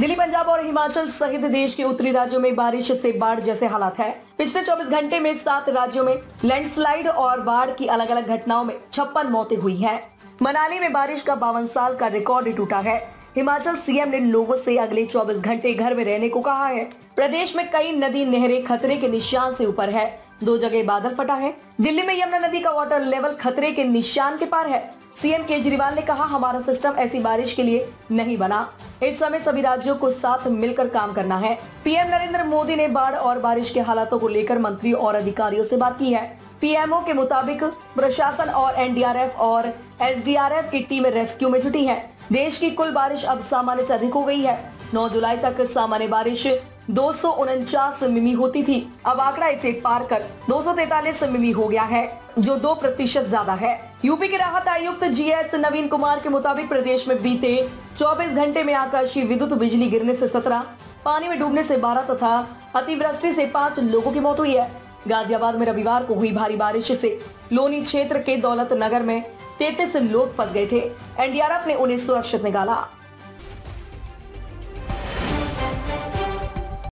दिल्ली, पंजाब और हिमाचल सहित देश के उत्तरी राज्यों में बारिश से बाढ़ जैसे हालात है। पिछले 24 घंटे में सात राज्यों में लैंडस्लाइड और बाढ़ की अलग अलग घटनाओं में छप्पन मौतें हुई हैं। मनाली में बारिश का बावन साल का रिकॉर्ड टूटा है। हिमाचल सीएम ने लोगों से अगले 24 घंटे घर में रहने को कहा है। प्रदेश में कई नदी, नहरें खतरे के निशान से ऊपर है। दो जगह बादल फटा है। दिल्ली में यमुना नदी का वाटर लेवल खतरे के निशान के पार है। सीएम केजरीवाल ने कहा, हमारा सिस्टम ऐसी बारिश के लिए नहीं बना। इस समय सभी राज्यों को साथ मिलकर काम करना है। पीएम नरेंद्र मोदी ने बाढ़ और बारिश के हालातों को लेकर मंत्री और अधिकारियों से बात की है। पीएमओ के मुताबिक प्रशासन और एनडीआरएफ और एसडीआरएफ की टीमें रेस्क्यू में जुटी हैं। देश की कुल बारिश अब सामान्य से अधिक हो गई है। 9 जुलाई तक सामान्य बारिश दो सौ उनचास मिमी होती थी। अब आंकड़ा इसे पार कर 243 मिमी हो गया है जो दो प्रतिशत ज़्यादा है। यूपी के राहत आयुक्त जीएस नवीन कुमार के मुताबिक प्रदेश में बीते 24 घंटे में आकाशीय विद्युत बिजली गिरने से 17, पानी में डूबने से 12 तथा अतिवृष्टि से पाँच लोगों की मौत हुई है। गाजियाबाद में रविवार को हुई भारी बारिश से लोनी क्षेत्र के दौलत नगर में तैतीस लोग फंस गए थे। एनडीआरएफ ने उन्हें सुरक्षित निकाला।